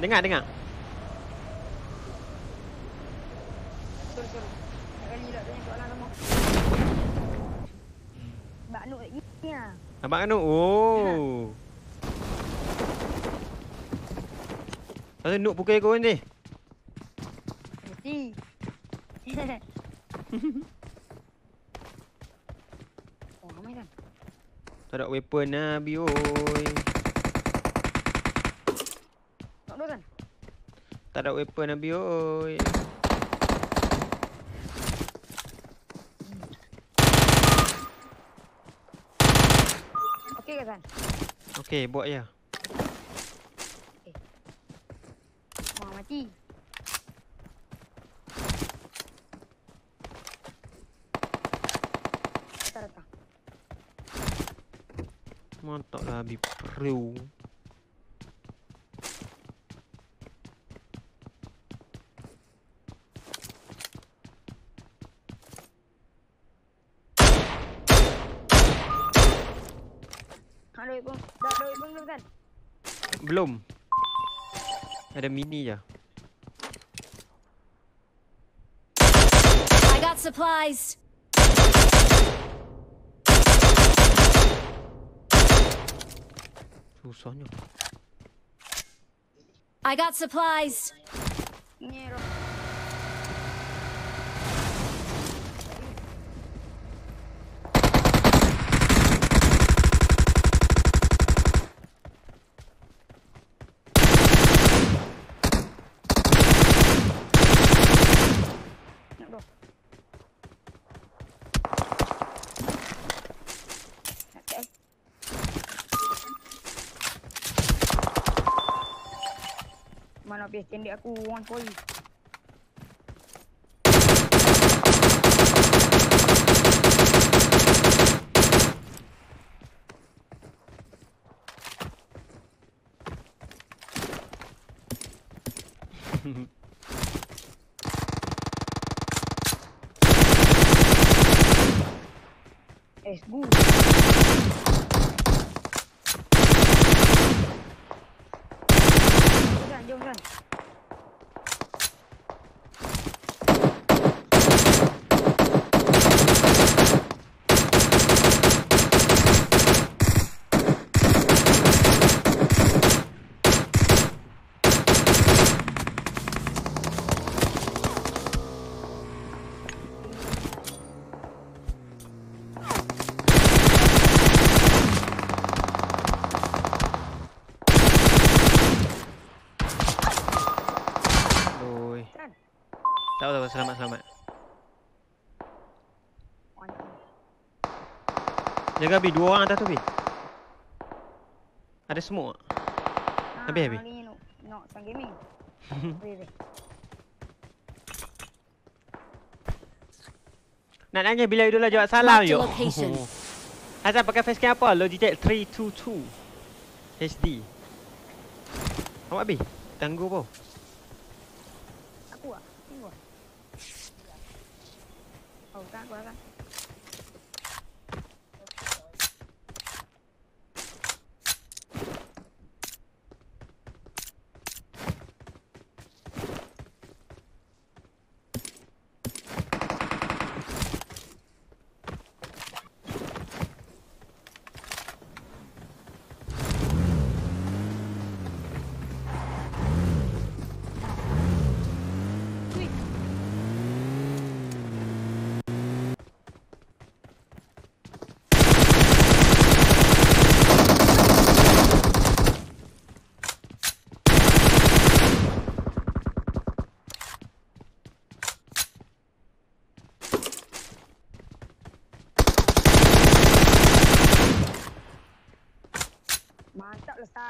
Dengar, dengar. Sorry, sorry. Kali tanya soalan nama. Mbak Nuk ni lah. Abang Anu. Oh. Tu Nuk pukul kau ni. Mesti. oh, ramai kan? Tak ada weapon lah, Bi. Oi. Nak dua kan? Tak ada weapon lah, Bi. Oi. Okey ke? Okey, buat ya. Wah, mati. Datang, datang. Mantap lah, Bi. Pro. Ha, duit pun. Dah duit pun belum kan? Belum. Ada mini je. I got supplies. Susahnya. I got supplies. Ni roh. Nak roh. Nak cek. Mana biar cendek aku orang poli. Eh, good. 시 간. Selamat. Jaga Bi, dua orang atas tu Bi. Ada smoke tak? Habis, habis? Hari ni nak gaming. Nanya bila Idola jawab salam yuk. Azam pakai facecam apa? Logitech 322 HD. Awak Bi? Tangguh apa? Aku ah, tengok. Oh, kan aku kan.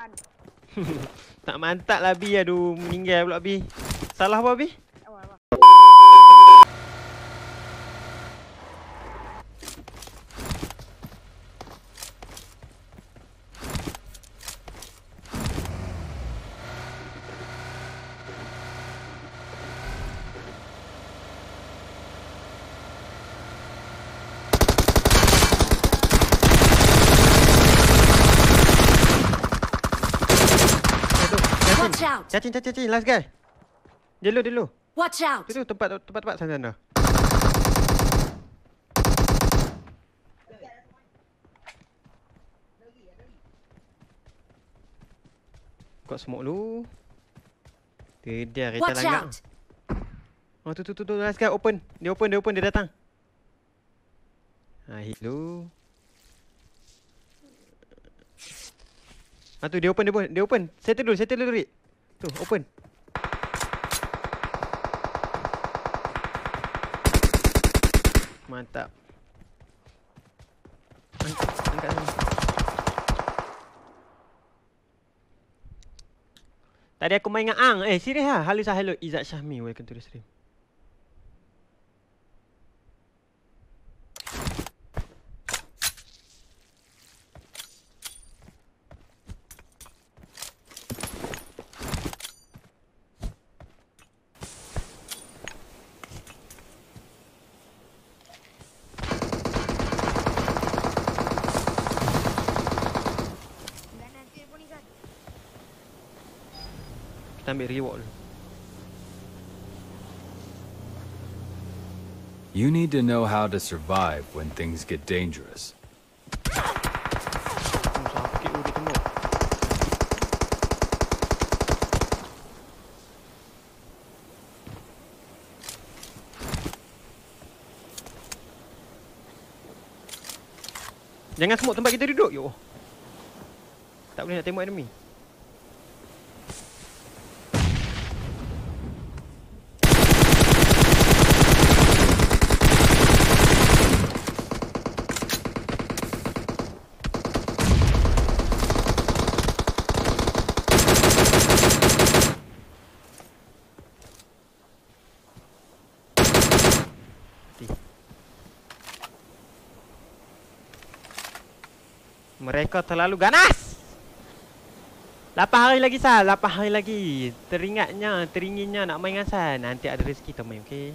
Tak mantap lah Bi. Aduh, meninggal pula Bi. Salah apa Bi? Watch out! Cacing, cacing, cacing. Last guy. Dia dulu, dia dulu. Watch out! Tu tu tempat tempat tempat sana sana. Buka smoke dulu. Dia kereta Watch langgar. out! Oh tu tu tu tu last guy open. Dia open, dia open, dia datang. Ha hello. Ha tu dia open, dia open, dia open. Settle dulu, settle dulu, Rik. Tu, open. Mantap. Angkat, sana. Tadi aku main dengan Ang. Eh, serius lah. Hello, sah, hello. Izzat Syahmi. Welcome to the stream. Dan nanti pun ni kan. Kita ambil reward dulu. You need to know how to survive when things get dangerous. Jangan semua tempat kita duduk. Yo. Tak boleh nak tembak enemy. Mati. Mereka terlalu ganas. 8 hari lagi Sal, 8 hari lagi. Teringatnya, teringinnya nak main dengan Sal. Nanti ada rezeki kita main, okey?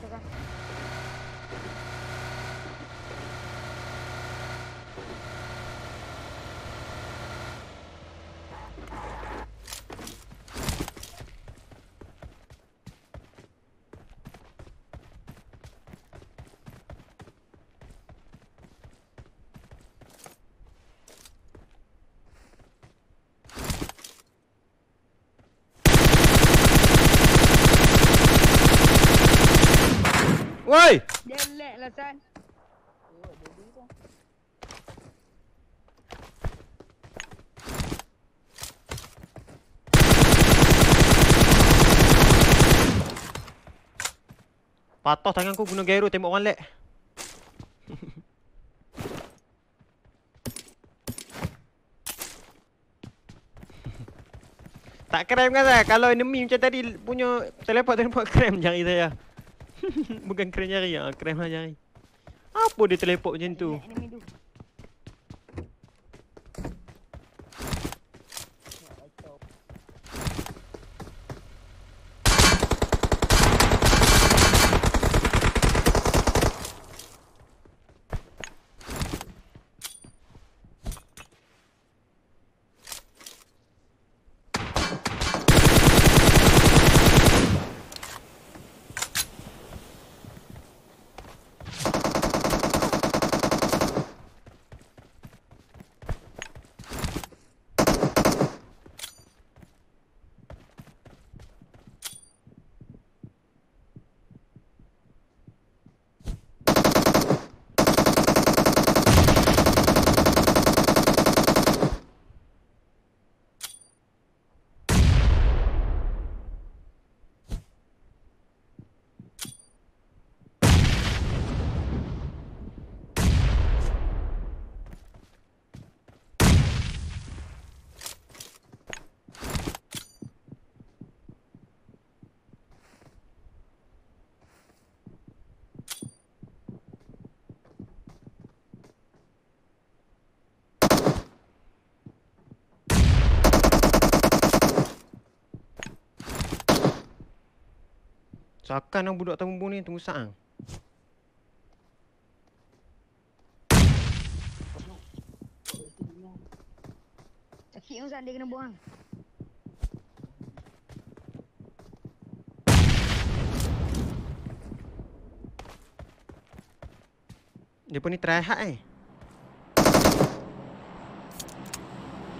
Kita kan. Woi! Patah tanganku guna gyro tembak orang lag. tak krem kan saya? Kalau enemy macam tadi punya teleport-teleport krem jari saya. Bukan krem jari ah, krem lah jari. Apa dia teleport macam tu? Sakan lah budak tamu ni tunggu saang. Sakit Uzan dia kena buang. Dia pun ni try hard eh.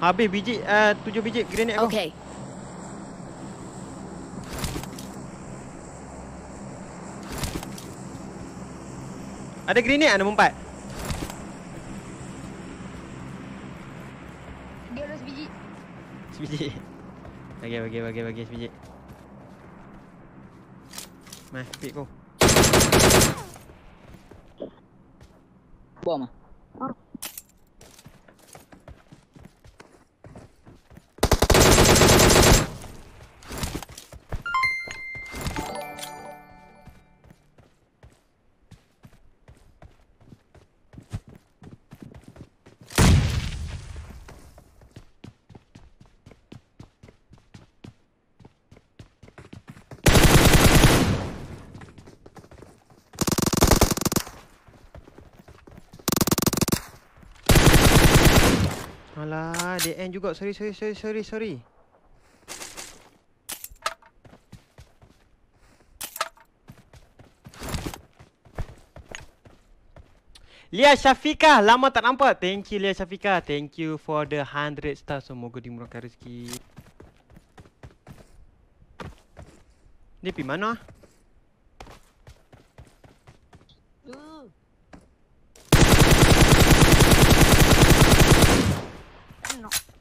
Habis biji uh, tujuh biji grenade kau. Okay. Ada grenade ada empat. Dia ada sebiji. Sebiji. Bagi bagi bagi bagi sebiji. Mai, pick kau. Bom ah. Alah, dia end juga. Sorry, sorry, sorry, sorry, sorry. Lia Syafika, lama tak nampak. Thank you Lia Syafika. Thank you for the 100 stars. Semoga dimurahkan rezeki. Dia pergi mana?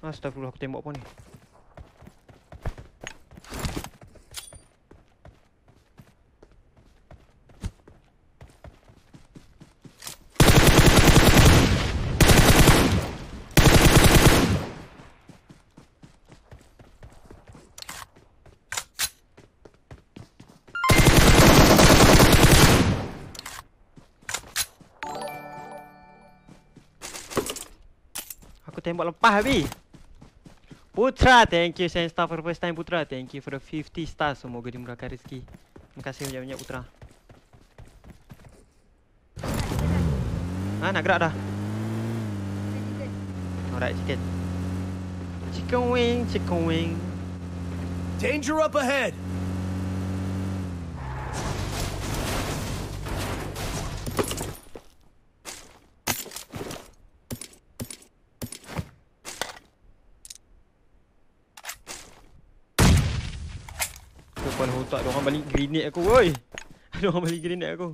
Astagfirullah, aku tembak apa ni? Tembak lepas habis. Putra, thank you send star for first time Putra. Thank you for the 50 stars. Semoga dimurahkan rezeki. Terima kasih banyak-banyak Putra. Ha, nak gerak dah. Alright, chicken. Chicken wing, chicken wing. Danger up ahead! Otak dia orang balik grenade aku, woi. Ada orang balik grenade aku.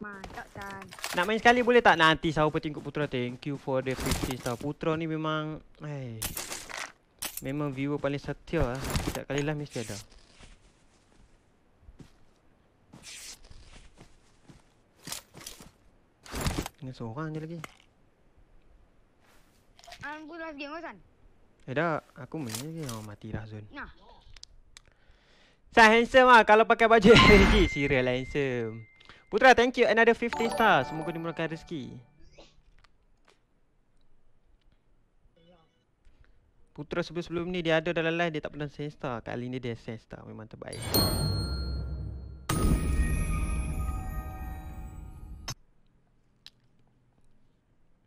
Mantap San. Nak main sekali boleh tak? Nanti saya peting kat Putra. Thank you for the 50 star. Putra ni memang eh memang viewer paling setia lah. Setiap kali lah mesti ada. Dengan seorang je lagi. Pun last game San. Eh dah, aku main lagi. Oh, mati dah Zul. Nah. Saya handsome lah kalau pakai baju LG. Serial lah handsome. Putra, thank you. Another 50 star. Semoga dimurahkan rezeki. Putra sebelum-sebelum ni dia ada dalam live dia tak pernah send star. Kali ni dia send star. Memang terbaik.